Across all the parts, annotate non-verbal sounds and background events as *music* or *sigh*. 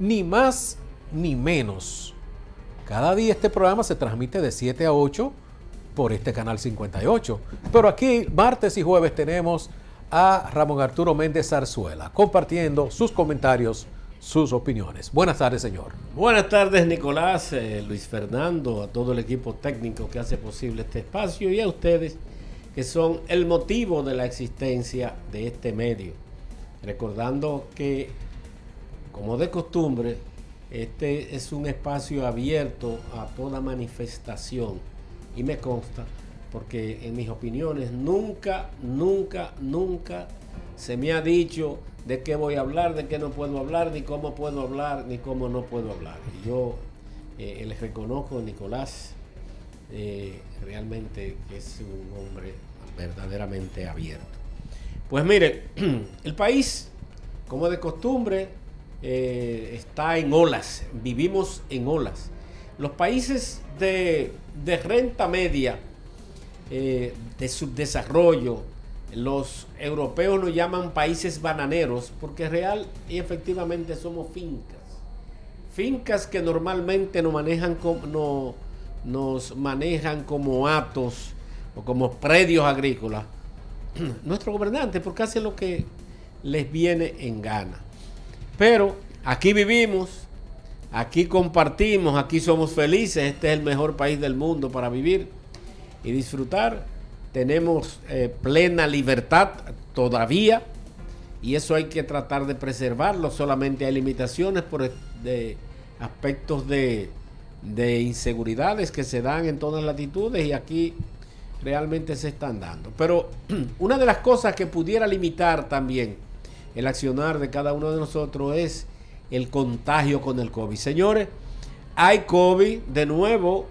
ni más ni menos. Cada día este programa se transmite de 7 a 8 por este canal 58. Pero aquí, martes y jueves, tenemos a Ramón Arturo Méndez Zarzuela compartiendo sus comentarios, sus opiniones. Buenas tardes, señor. Buenas tardes, Nicolás, eh, Luis Fernando, a todo el equipo técnico que hace posible este espacio y a ustedes que son el motivo de la existencia de este medio. Recordando que como de costumbre, este es un espacio abierto a toda manifestación y me consta porque en mis opiniones nunca, nunca, nunca se me ha dicho de qué voy a hablar, de qué no puedo hablar, ni cómo puedo hablar, ni cómo no puedo hablar. Y yo eh, les reconozco Nicolás eh, realmente es un hombre verdaderamente abierto. Pues mire, *clears throat* el país, como de costumbre, eh, está en olas, vivimos en olas. Los países de, renta media, eh, de subdesarrollo, los europeos lo llaman países bananeros porque real y efectivamente somos fincas. Fincas que normalmente nos manejan como, no, nos manejan como atos o como predios agrícolas. *clears throat* Nuestro gobernante porque hace lo que les viene en gana. Pero aquí vivimos, aquí compartimos, aquí somos felices, este es el mejor país del mundo para vivir y disfrutar. Tenemos eh, plena libertad todavía y eso hay que tratar de preservarlo. Solamente hay limitaciones por de aspectos de, de inseguridades que se dan en todas latitudes y aquí realmente se están dando. Pero *clears throat* una de las cosas que pudiera limitar también el accionar de cada uno de nosotros es el contagio con el COVID. Señores, hay COVID, de nuevo,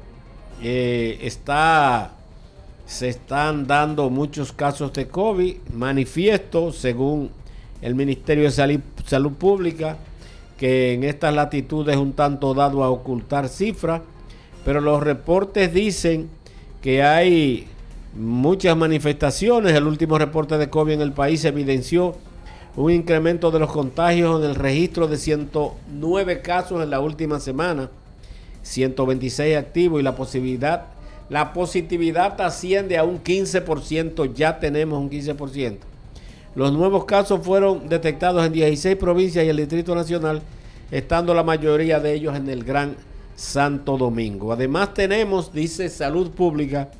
eh, está, se están dando muchos casos de COVID, manifiesto, según el Ministerio de Salud, Salud Pública, que en estas latitudes es un tanto dado a ocultar cifras, pero los reportes dicen que hay muchas manifestaciones. El último reporte de COVID en el país evidenció un incremento de los contagios en el registro de 109 casos en la última semana, 126 activos y la posibilidad, la positividad asciende a un 15%, ya tenemos un 15%. Los nuevos casos fueron detectados en 16 provincias y el Distrito Nacional, estando la mayoría de ellos en el Gran Santo Domingo. Además tenemos, dice Salud Pública,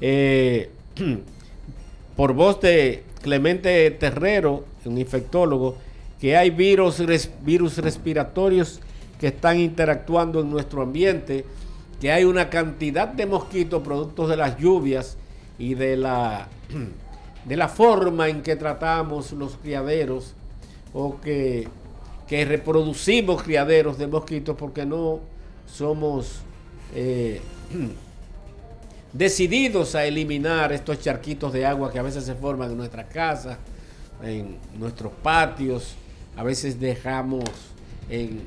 eh, *clears throat* por voz de Clemente Terrero, un infectólogo, que hay virus, virus respiratorios que están interactuando en nuestro ambiente, que hay una cantidad de mosquitos productos de las lluvias y de la, *clears throat* de la forma en que tratamos los criaderos o que, que reproducimos criaderos de mosquitos porque no somos eh, *clears throat* decididos a eliminar estos charquitos de agua que a veces se forman en nuestras casas, en nuestros patios, a veces dejamos en,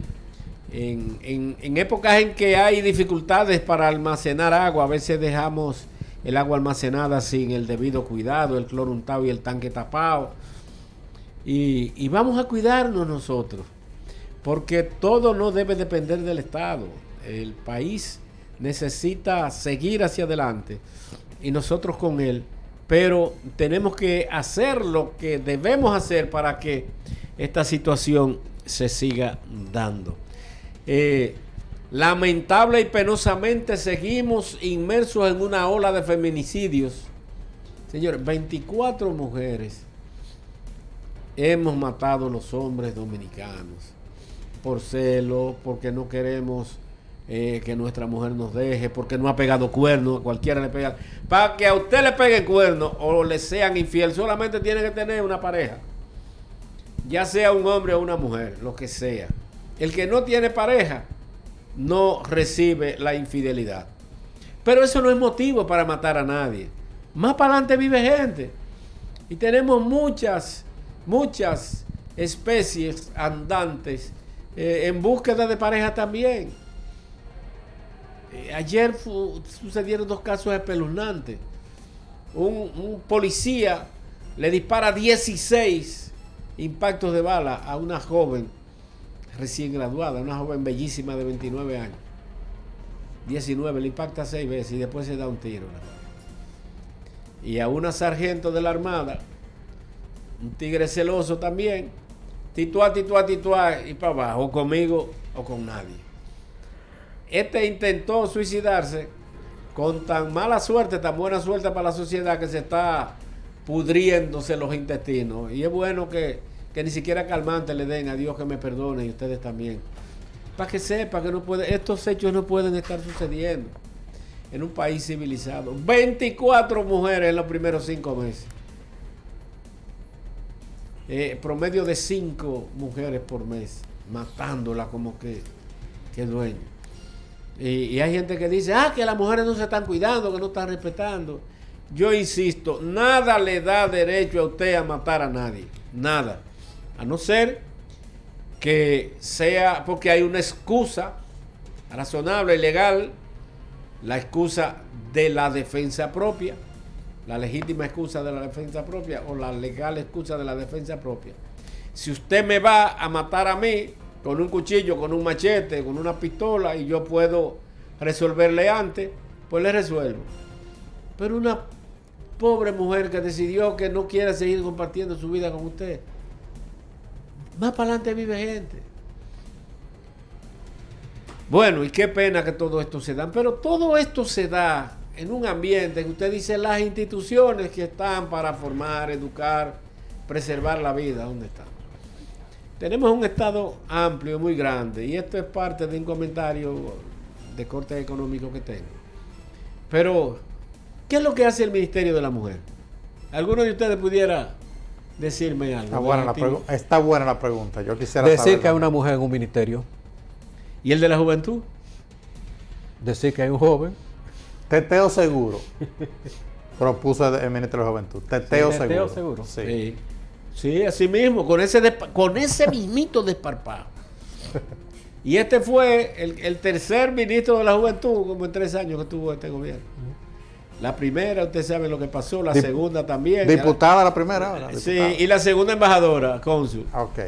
en, épocas en que hay dificultades para almacenar agua, a veces dejamos el agua almacenada sin el debido cuidado, el cloro untado y el tanque tapado. Y, y vamos a cuidarnos nosotros, porque todo no debe depender del Estado. El país necesita seguir hacia adelante y nosotros con él, pero tenemos que hacer lo que debemos hacer para que esta situación se siga dando. Eh, lamentable y penosamente seguimos inmersos en una ola de feminicidios. Señores, 24 mujeres hemos matado los hombres dominicanos por celo, porque no queremos eh, que nuestra mujer nos deje, porque no ha pegado cuernos, a cualquiera le pega. Para que a usted le peguen cuernos o le sean infiel, solamente tiene que tener una pareja. Ya sea un hombre o una mujer, lo que sea. El que no tiene pareja no recibe la infidelidad. Pero eso no es motivo para matar a nadie. Más para adelante vive gente. Y tenemos muchas, muchas especies andantes eh, en búsqueda de pareja también. Eh, ayer sucedieron dos casos espeluznantes. Un, policía le dispara 16 impactos de bala a una joven recién graduada, una joven bellísima de 29 años. 19, le impacta seis veces y después se da un tiro. Y a una sargento de la Armada, un tigre celoso también, tituá, tituá, tituá, y para abajo, o conmigo o con nadie. Este intentó suicidarse con tan mala suerte, tan buena suerte para la sociedad que se está pudriéndose los intestinos. Y es bueno que, que ni siquiera calmante le den a Dios que me perdone y ustedes también para que sepa que no puede, estos hechos no pueden estar sucediendo en un país civilizado. 24 mujeres en los primeros cinco meses. Eh, promedio de 5 mujeres por mes, matándola como que, que dueño. Y, hay gente que dice, ah, que las mujeres no se están cuidando, que no están respetando. Yo insisto, nada le da derecho a usted a matar a nadie. Nada. A no ser que sea porque hay una excusa razonable y legal, la excusa de la defensa propia, la legítima excusa de la defensa propia o la legal excusa de la defensa propia. Si usted me va a matar a mí con un cuchillo, con un machete, con una pistola y yo puedo resolverle antes, pues le resuelvo. Pero una pobre mujer que decidió que no quiere seguir compartiendo su vida con usted, más para adelante vive gente. Bueno, y qué pena que todo esto se da, pero todo esto se da en un ambiente que usted dice las instituciones que están para formar, educar, preservar la vida, ¿dónde están? Tenemos un Estado amplio, muy grande, y esto es parte de un comentario de corte económico que tengo. Pero, ¿qué es lo que hace el Ministerio de la Mujer? ¿Alguno de ustedes pudiera decirme algo. Está buena, la, está buena la pregunta. Yo quisiera decir que hay una mujer en un ministerio. ¿Y el de la juventud? Decir que hay un joven. Teteo seguro. *laughs* Propuso el ministro de la Juventud. Teteo, seguro. Teteo seguro. Sí. sí. Así mismo, con ese, con ese mismito desparpajo. Y este fue el, el, tercer ministro de la Juventud, como en tres años que tuvo este gobierno. La primera, usted sabe lo que pasó, la segunda también. Diputada la primera. Sí, y la segunda embajadora, cónsul. Ok.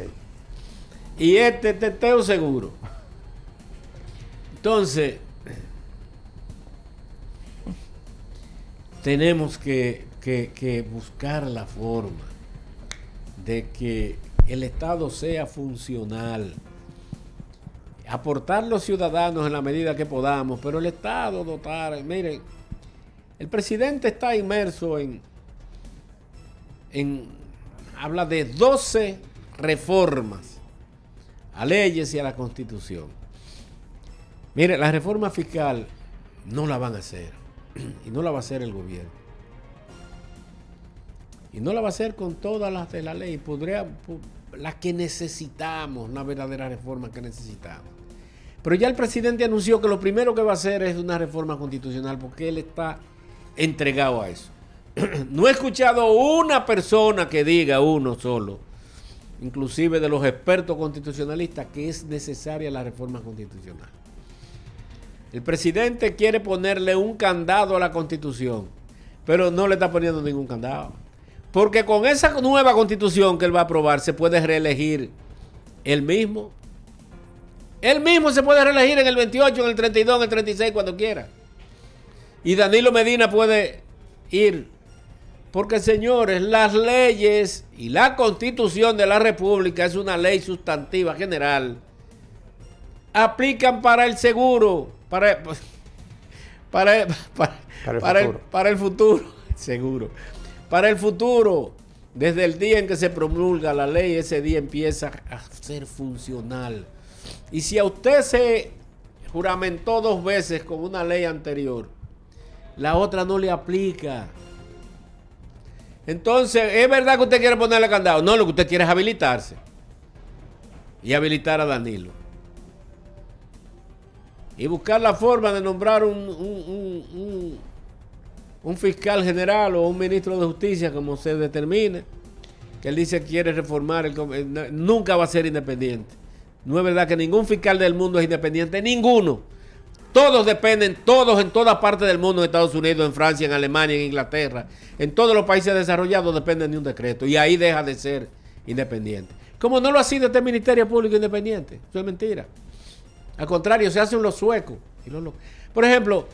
Y este teteo seguro. Entonces, tenemos que, que buscar la forma de que el Estado sea funcional aportar los ciudadanos en la medida que podamos, pero el Estado dotar, miren, el presidente está inmerso en, en habla de 12 reformas a leyes y a la constitución. Mire, la reforma fiscal no la van a hacer *clears throat* y no la va a hacer el gobierno. Y no la va a hacer con todas las de la ley, podría las que necesitamos, una verdadera reforma que necesitamos. Pero ya el presidente anunció que lo primero que va a hacer es una reforma constitucional porque él está entregado a eso. *clears throat* No he escuchado una persona que diga, uno solo, inclusive de los expertos constitucionalistas, que es necesaria la reforma constitucional. El presidente quiere ponerle un candado a la constitución, pero no le está poniendo ningún candado. Porque con esa nueva constitución que él va a aprobar se puede reelegir él mismo. Él mismo se puede reelegir en el 28, en el 32, en el 36, cuando quiera. Y Danilo Medina puede ir. Porque señores, las leyes y la constitución de la República es una ley sustantiva general. Aplican para el seguro, para, *laughs* para, para, el, para el futuro, *laughs* seguro. Para el futuro, desde el día en que se promulga la ley, ese día empieza a ser funcional. Y si a usted se juramentó dos veces con una ley anterior, la otra no le aplica. Entonces, ¿es verdad que usted quiere ponerle candado? No, lo que usted quiere es habilitarse. Y habilitar a Danilo. Y buscar la forma de nombrar un, un, fiscal general o un ministro de justicia, como se determine, que él dice quiere reformar, el, eh, nunca va a ser independiente. No es verdad que ningún fiscal del mundo es independiente, ninguno. Todos dependen, todos en todas partes del mundo, en Estados Unidos, en Francia, en Alemania, en Inglaterra, en todos los países desarrollados dependen de un decreto y ahí deja de ser independiente. Como no lo ha sido este Ministerio Público Independiente. Eso es mentira. Al contrario, se hacen los suecos. Por ejemplo,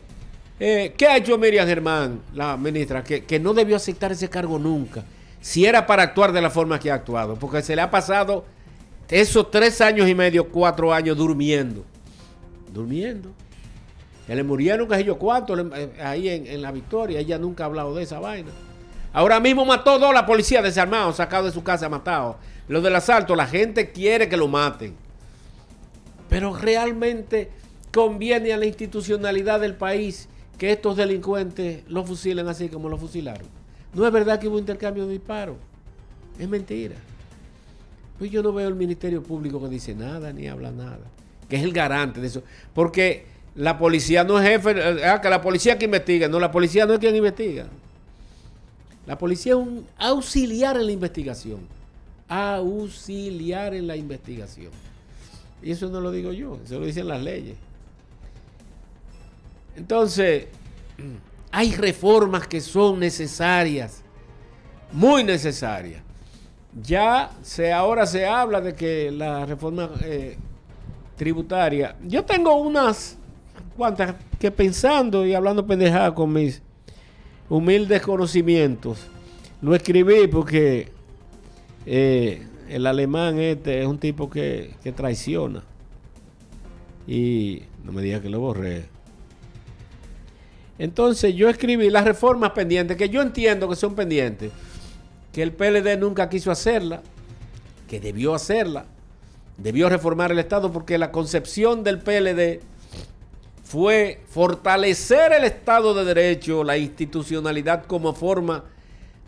eh, ¿qué ha hecho Miriam Germán, la ministra? Que, que no debió aceptar ese cargo nunca. Si era para actuar de la forma que ha actuado. Porque se le ha pasado esos tres años y medio, cuatro años durmiendo. Durmiendo. Que le murieron, que yo cuánto, ahí en, la victoria. Ella nunca ha hablado de esa vaina. Ahora mismo mató dos la policía desarmado, sacado de su casa, matado. Lo del asalto, la gente quiere que lo maten. Pero realmente conviene a la institucionalidad del país que estos delincuentes lo fusilen así como lo fusilaron. No es verdad que hubo intercambio de disparos. Es mentira. Pues yo no veo el Ministerio Público que dice nada ni habla nada. Que es el garante de eso. Porque la policía no es jefe, eh, ah, que la policía que investiga, no, la policía no es quien investiga. La policía es un auxiliar en la investigación. Auxiliar en la investigación. Y eso no lo digo yo, eso lo dicen las leyes. Entonces, hay reformas que son necesarias, muy necesarias. Ya se, ahora se habla de que la reforma eh, tributaria, yo tengo unas cuantas que pensando y hablando pendejada con mis humildes conocimientos, lo escribí porque eh, el alemán este es un tipo que, que traiciona. Y no me diga que lo borré. Entonces yo escribí las reformas pendientes, que yo entiendo que son pendientes, que el PLD nunca quiso hacerla, que debió hacerla, debió reformar el Estado porque la concepción del PLD fue fortalecer el Estado de Derecho, la institucionalidad como forma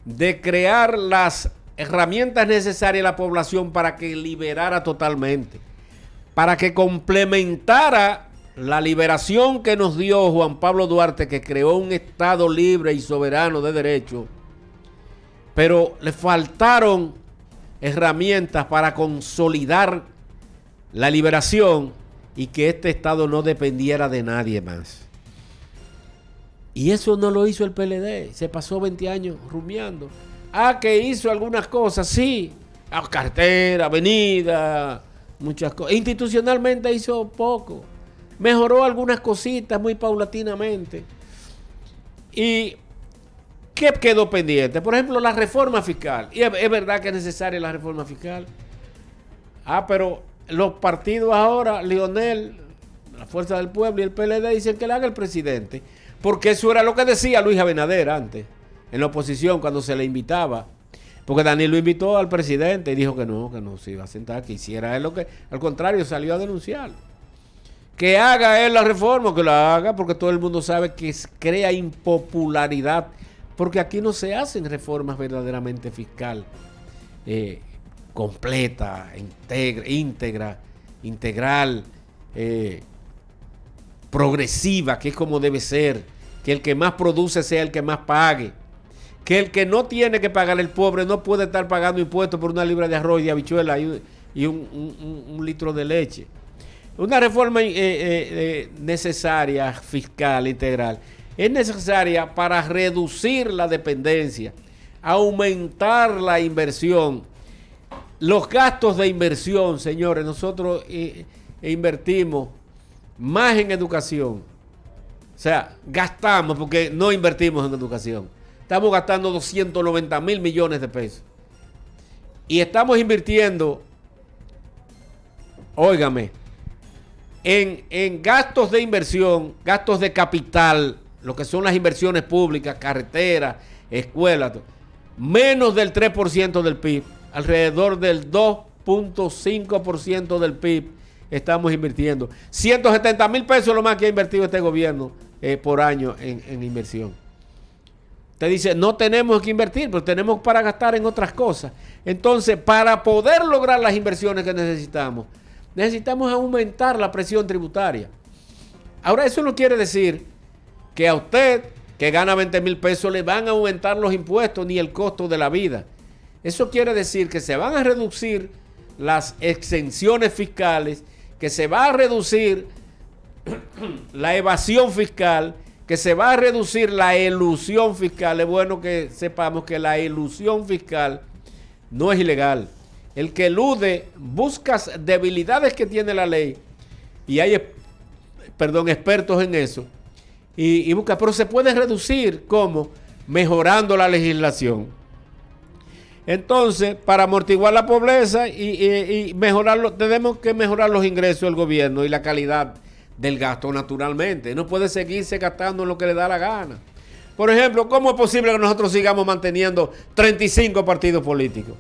de crear las herramientas necesarias a la población para que liberara totalmente, para que complementara la liberación que nos dio Juan Pablo Duarte, que creó un Estado libre y soberano de derecho, pero le faltaron herramientas para consolidar la liberación y que este Estado no dependiera de nadie más. Y eso no lo hizo el PLD. Se pasó 20 años rumiando. Ah, que hizo algunas cosas, sí. Ah, cartera, avenida, muchas cosas. Institucionalmente hizo poco. Mejoró algunas cositas muy paulatinamente. ¿Y qué quedó pendiente? Por ejemplo, la reforma fiscal. Y es, verdad que es necesaria la reforma fiscal. Ah, pero los partidos ahora, Lionel, la Fuerza del Pueblo y el PLD dicen que le haga el presidente. Porque eso era lo que decía Luis Abinader antes, en la oposición, cuando se le invitaba. Porque Daniel lo invitó al presidente y dijo que no, que no se iba a sentar, que hiciera él lo que. Al contrario, salió a denunciar. Que haga él la reforma, que la haga, porque todo el mundo sabe que crea impopularidad. Porque aquí no se hacen reformas verdaderamente fiscal. Eh, completa, íntegra, integral, eh, progresiva, que es como debe ser, que el que más produce sea el que más pague, que el que no tiene que pagar el pobre no puede estar pagando impuestos por una libra de arroz y de habichuela y, un, litro de leche. Una reforma eh, eh, necesaria, fiscal, integral, es necesaria para reducir la dependencia, aumentar la inversión los gastos de inversión, señores, nosotros eh, invertimos más en educación. O sea, gastamos porque no invertimos en educación. Estamos gastando 290 mil millones de pesos. Y estamos invirtiendo, óigame, en, en gastos de inversión, gastos de capital, lo que son las inversiones públicas, carreteras, escuelas, menos del 3% del PIB alrededor del 2.5% del PIB estamos invirtiendo. 170 mil pesos lo más que ha invertido este gobierno eh, por año en, inversión. Usted dice, no tenemos que invertir, pero tenemos para gastar en otras cosas. Entonces, para poder lograr las inversiones que necesitamos, necesitamos aumentar la presión tributaria. Ahora, eso no quiere decir que a usted, que gana 20 mil pesos, le van a aumentar los impuestos ni el costo de la vida. Eso quiere decir que se van a reducir las exenciones fiscales, que se va a reducir *clears throat* la evasión fiscal, que se va a reducir la ilusión fiscal. Es bueno que sepamos que la ilusión fiscal no es ilegal. El que elude, buscas debilidades que tiene la ley y hay, perdón, expertos en eso y, busca, pero se puede reducir como mejorando la legislación. Entonces, para amortiguar la pobreza y, y, y mejorarlo, tenemos que mejorar los ingresos del gobierno y la calidad del gasto, naturalmente. No puede seguirse gastando en lo que le da la gana. Por ejemplo, ¿cómo es posible que nosotros sigamos manteniendo 35 partidos políticos?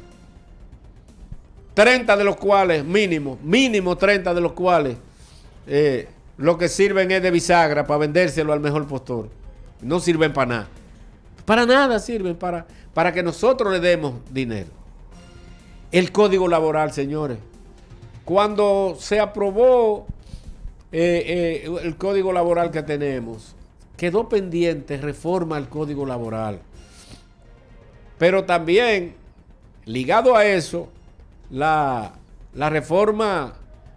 30 de los cuales, mínimo, mínimo 30 de los cuales, eh, lo que sirven es de bisagra para vendérselo al mejor postor. No sirven para nada. Para nada sirven, para, para que nosotros le demos dinero. El código laboral, señores. Cuando se aprobó eh, eh, el código laboral que tenemos, quedó pendiente reforma al código laboral. Pero también, ligado a eso, la, reforma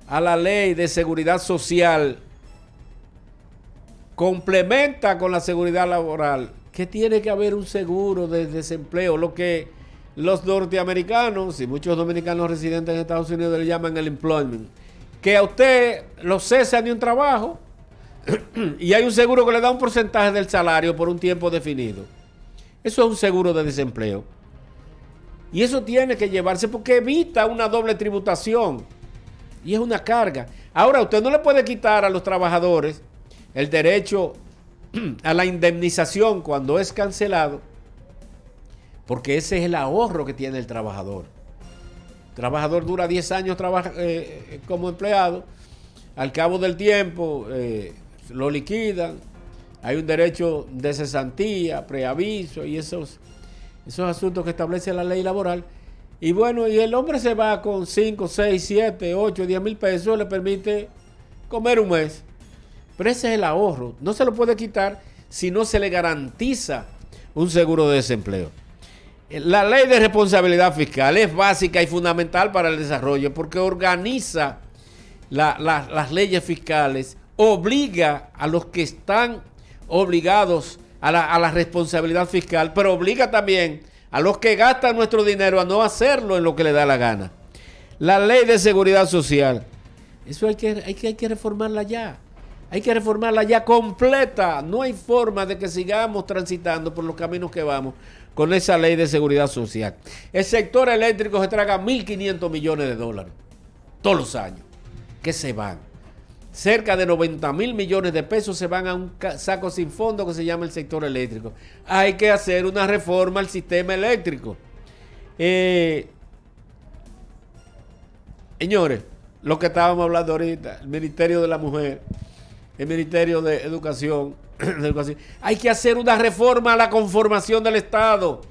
a la ley de seguridad social complementa con la seguridad laboral que tiene que haber un seguro de desempleo, lo que los norteamericanos y muchos dominicanos residentes en Estados Unidos le llaman el employment, que a usted lo cesa de un trabajo *clears throat* y hay un seguro que le da un porcentaje del salario por un tiempo definido. Eso es un seguro de desempleo. Y eso tiene que llevarse porque evita una doble tributación. Y es una carga. Ahora, usted no le puede quitar a los trabajadores el derecho *clears throat* a la indemnización cuando es cancelado, porque ese es el ahorro que tiene el trabajador. El trabajador dura 10 años trabaja, eh, como empleado, al cabo del tiempo eh, lo liquidan, hay un derecho de cesantía, preaviso y esos, esos asuntos que establece la ley laboral. Y bueno, y el hombre se va con 5, 6, 7, 8, 10 mil pesos, le permite comer un mes. Pero ese es el ahorro. No se lo puede quitar si no se le garantiza un seguro de desempleo. La ley de responsabilidad fiscal es básica y fundamental para el desarrollo porque organiza la, la, las leyes fiscales, obliga a los que están obligados a la, a la responsabilidad fiscal, pero obliga también a los que gastan nuestro dinero a no hacerlo en lo que le da la gana. La ley de seguridad social, eso hay que, hay que, hay que reformarla ya. Hay que reformarla ya completa. No hay forma de que sigamos transitando por los caminos que vamos con esa ley de seguridad social. El sector eléctrico se traga 1.500 millones de dólares todos los años que se van. Cerca de 90 mil millones de pesos se van a un saco sin fondo que se llama el sector eléctrico. Hay que hacer una reforma al sistema eléctrico. Eh, señores, lo que estábamos hablando ahorita, el Ministerio de la Mujer, el Ministerio de Educación, *clears throat* de hay que hacer una reforma a la conformación del Estado.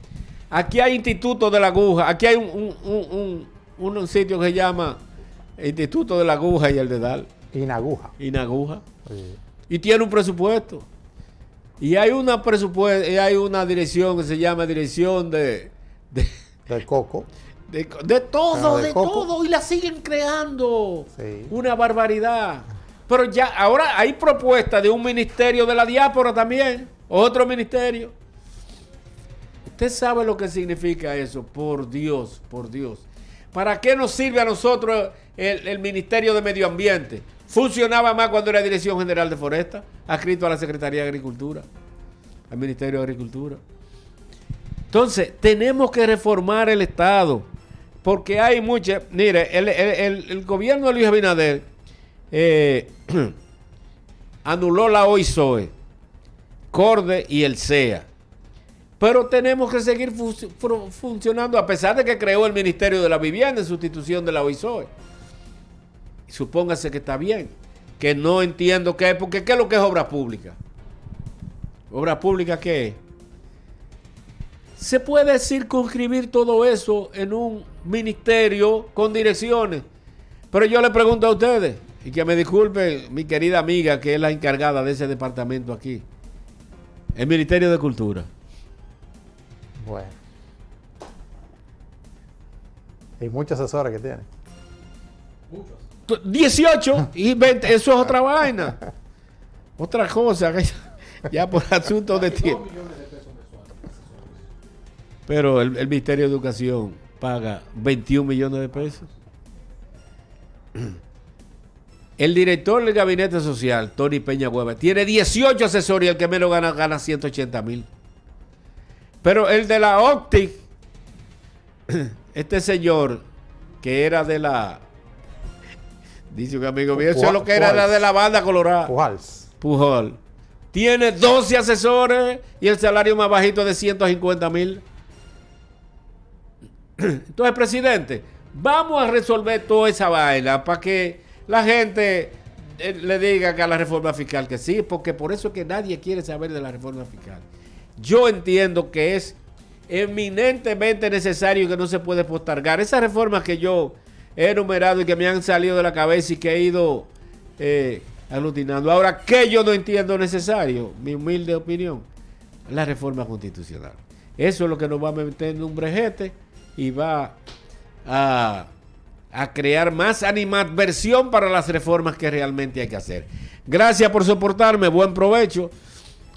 Aquí hay Instituto de la Aguja, aquí hay un, un, sitio que se llama Instituto de la Aguja y el Dedal. Inaguja. Inaguja. Sí. Y tiene un presupuesto. Y hay una presupuesto, y hay una dirección que se llama Dirección de. de del coco. De, de todo, de, de todo. Y la siguen creando. Sí. Una barbaridad. Pero ya, ahora hay propuesta de un ministerio de la diáspora también. Otro ministerio. Usted sabe lo que significa eso. Por Dios, por Dios. ¿Para qué nos sirve a nosotros el, el Ministerio de Medio Ambiente? Funcionaba más cuando era Dirección General de Foresta, adscrito a la Secretaría de Agricultura, al Ministerio de Agricultura. Entonces, tenemos que reformar el Estado, porque hay mucha... Mire, el, gobierno de Luis Abinader eh, *clears throat* anuló la OISOE, CORDE y el CEA. Pero tenemos que seguir fu funcionando a pesar de que creó el Ministerio de la Vivienda en sustitución de la OISOE supóngase que está bien, que no entiendo qué es, porque ¿qué es lo que es obra pública? ¿Obra pública qué es? Se puede circunscribir todo eso en un ministerio con direcciones. Pero yo le pregunto a ustedes, y que me disculpe mi querida amiga que es la encargada de ese departamento aquí, el Ministerio de Cultura. Bueno. Hay muchos asesores que tiene. Muchos. 18 y 20, eso es otra vaina. Otra cosa, *laughs* ya por asunto de tiempo. Pero el, Ministerio de Educación paga 21 millones de pesos. *clears throat* El director del gabinete social, Tony Peña Hueva, tiene 18 asesores el que menos gana gana 180 mil. Pero el de la Optic, *clears throat* este señor que era de la. Dice un amigo mío, eso es lo que era la de la banda colorada. Pujols. Pujol. Tiene 12 asesores y el salario más bajito de 150 mil. Entonces, presidente, vamos a resolver toda esa vaina para que la gente eh, le diga que a la reforma fiscal que sí, porque por eso es que nadie quiere saber de la reforma fiscal. Yo entiendo que es eminentemente necesario y que no se puede postergar. Esas reformas que yo enumerado y que me han salido de la cabeza y que he ido eh, aglutinando. Ahora, ¿qué yo no entiendo necesario? Mi humilde opinión. La reforma constitucional. Eso es lo que nos va a meter en un brejete y va a crear más animadversión para las reformas que realmente hay que hacer. Gracias por soportarme, buen provecho.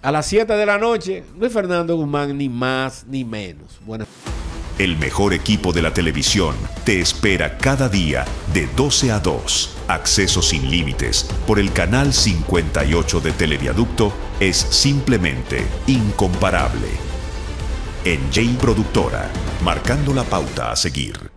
A las 7 de la noche, Luis Fernando Guzmán, ni más ni menos. Buenas El mejor equipo de la televisión te espera cada día de 12 a 2. Acceso sin límites por el canal 58 de Televiaducto es simplemente incomparable. En J Productora, marcando la pauta a seguir.